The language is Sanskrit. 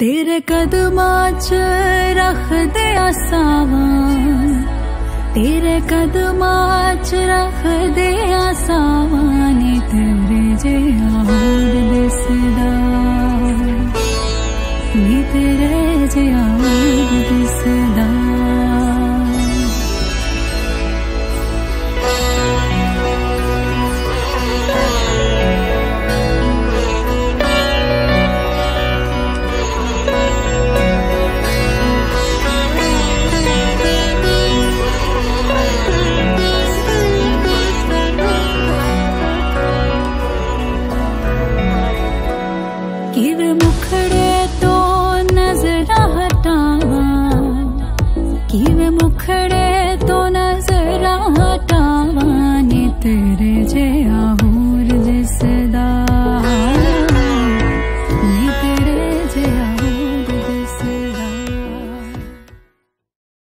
तेरे कदमाच रख दे आसावान। तेरे कदमाच रख दे आसावानी तेरे जे आहोर दिसदा नी तेरे जे किवे मुखड़े तो नज़र किवे मुखड़े तो नज़र तेरे जे आहो